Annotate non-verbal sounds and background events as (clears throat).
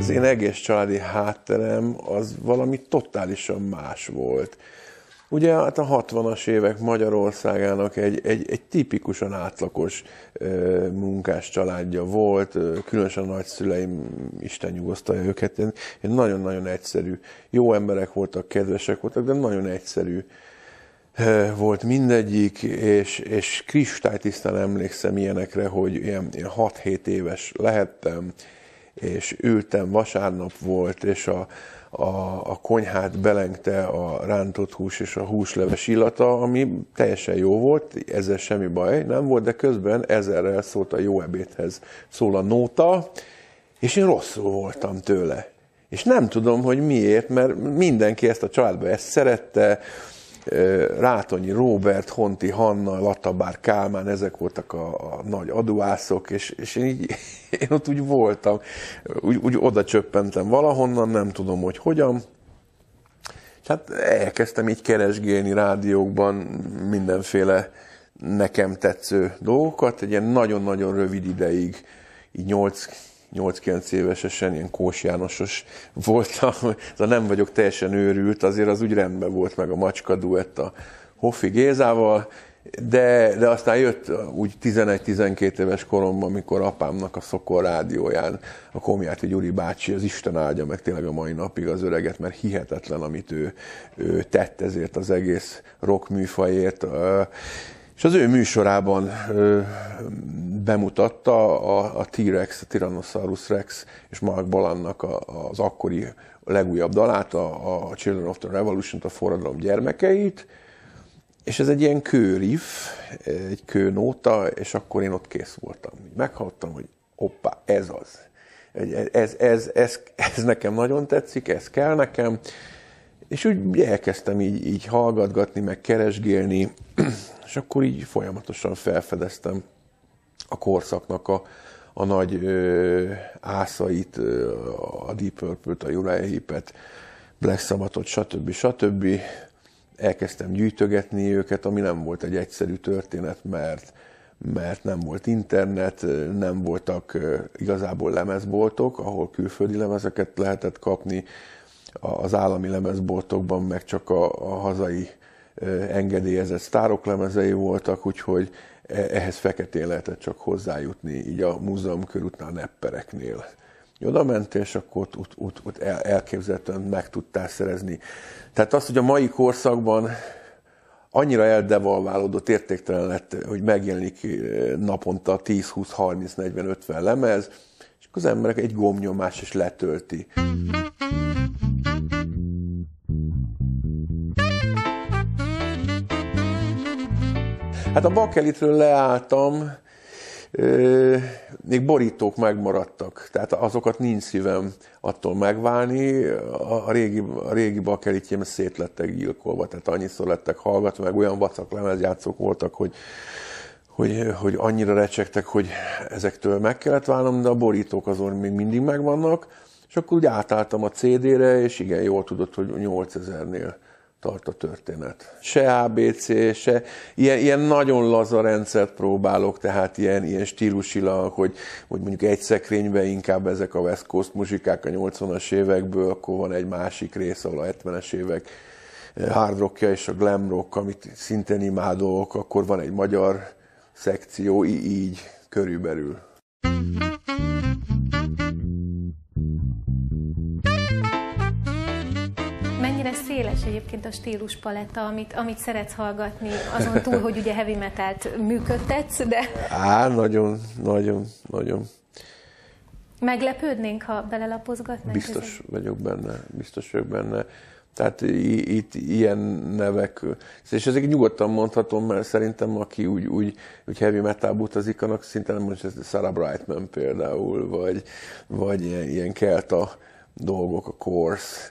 Az én egész családi hátterem az valami totálisan más volt. Ugye hát a 60-as évek Magyarországának egy, egy, egy tipikusan átlagos e, munkás családja volt, különösen a nagyszüleim, Isten nyugosztalja őket, nagyon-nagyon egyszerű, jó emberek voltak, kedvesek voltak, de nagyon egyszerű e, volt mindegyik, és, és kristálytisztán emlékszem ilyenekre, hogy ilyen, ilyen 6-7 éves lehettem, és ültem, vasárnap volt, és a, a, a konyhát belengte a rántott hús és a húsleves illata, ami teljesen jó volt, ezzel semmi baj nem volt, de közben ezerrel szólt a jó ebédhez szól a nóta, és én rosszul voltam tőle. És nem tudom, hogy miért, mert mindenki ezt a családban ezt szerette, Rátonyi Robert, Honti Hanna, Latabár Kálmán, ezek voltak a, a nagy adóászok, és, és én, így, (laughs) én ott úgy voltam, úgy, úgy oda csöppentem valahonnan, nem tudom, hogy hogyan, és hát elkezdtem így keresgélni rádiókban mindenféle nekem tetsző dolgokat, egy ilyen nagyon-nagyon rövid ideig, így 8 8-9 évesesen ilyen Kós Jánosos voltam, (laughs) de nem vagyok teljesen őrült, azért az úgy rendben volt meg a macska duett a Hoffi Gézával, de, de aztán jött úgy 11-12 éves koromban, amikor apámnak a Szokor rádióján a Komjáti Gyuri bácsi, az Isten áldja meg tényleg a mai napig az öreget, mert hihetetlen, amit ő, ő tett ezért az egész rock műfajért. És az ő műsorában bemutatta a, a T-Rex, a Tyrannosaurus Rex és Mark Balannak a, az akkori legújabb dalát, a, a Children of the Revolution, a forradalom gyermekeit, és ez egy ilyen kőriff, egy kőnóta, és akkor én ott kész voltam. Meghallottam, hogy oppá, ez az. Ez, ez, ez, ez, ez nekem nagyon tetszik, ez kell nekem, és úgy elkezdtem így, így hallgatgatni, meg keresgélni, (clears throat) és akkor így folyamatosan felfedeztem a korszaknak a, a nagy ö, ászait, a Deep Purple-t, a Uriah Heep-et, Black Sabbath-ot, stb. stb. Elkezdtem gyűjtögetni őket, ami nem volt egy egyszerű történet, mert mert nem volt internet, nem voltak igazából lemezboltok, ahol külföldi lemezeket lehetett kapni, az állami lemezboltokban meg csak a, a hazai engedélyezett sztárok lemezei voltak, úgyhogy ehhez feketén lehetett csak hozzájutni, így a múzeum körútnál neppereknél. Oda mentél, és akkor ott, ott, ott, ott el, elképzelhetően meg tudtál szerezni. Tehát az, hogy a mai korszakban annyira eldevalválódott, értéktelen lett, hogy megjelenik naponta 10, 20, 30, 40, 50 lemez, és az emberek egy gombnyomás és letölti. Hát a bakelitről leálltam, még borítók megmaradtak, tehát azokat nincs szívem attól megválni. A régi, a régi bakelitjém szétlettek gyilkolva, tehát annyiszor lettek hallgatva, meg olyan vacak lemezjátszók voltak, hogy, hogy, hogy annyira recsegtek, hogy ezektől meg kellett válnom, de a borítók azon még mindig megvannak, és akkor úgy átálltam a CD-re, és igen, jól tudod, hogy 8000-nél tart a történet. Se ABC, se ilyen, ilyen nagyon laza rendszert próbálok, tehát ilyen, ilyen stílusilag, hogy, hogy mondjuk egy szekrényben inkább ezek a West Coast muzsikák a 80-as évekből, akkor van egy másik rész, ahol a 70-es évek eh, hard rockja és a glam rock, amit szintén imádok, akkor van egy magyar szekció, így körülbelül. Széles egyébként a stíluspaletta, amit, amit szeretsz hallgatni, azon túl, hogy ugye heavy metalt működtetsz, de... Á, nagyon, nagyon, nagyon. Meglepődnénk, ha belelapozgatnánk? Biztos ezen? vagyok benne, biztos vagyok benne. Tehát itt ilyen nevek, és ezek nyugodtan mondhatom, mert szerintem aki úgy, úgy, úgy heavy metal utazik, annak szinte nem mondja, Sarah Brightman például, vagy, vagy ilyen, ilyen kelta dolgok, a Course.